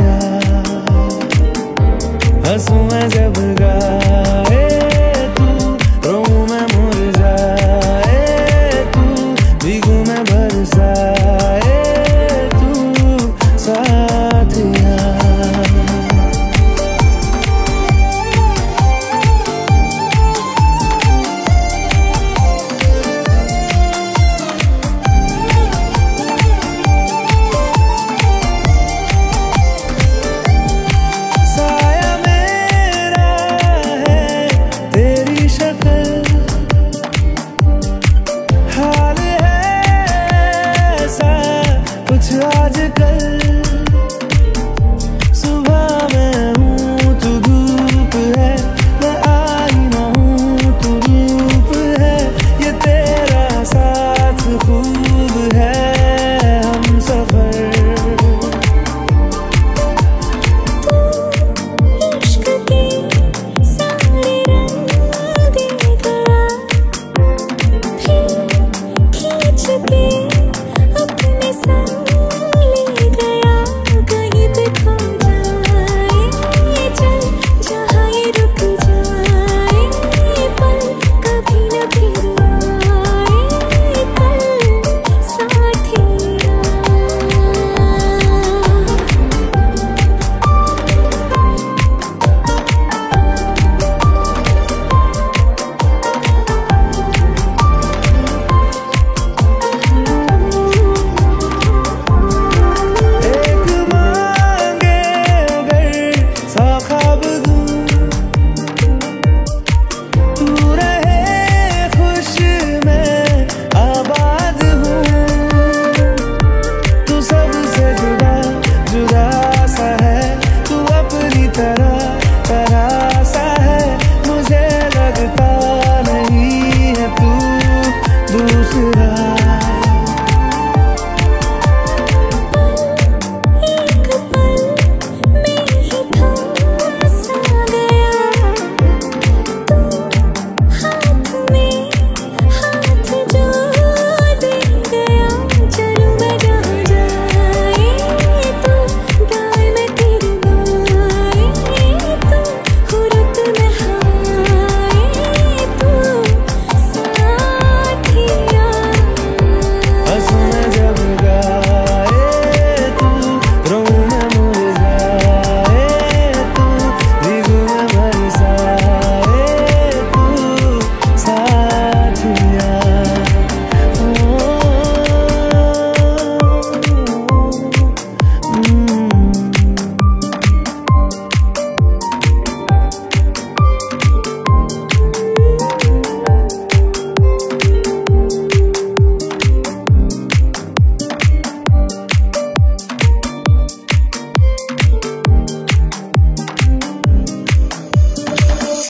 गया हंसू मैं जब गा। आज कर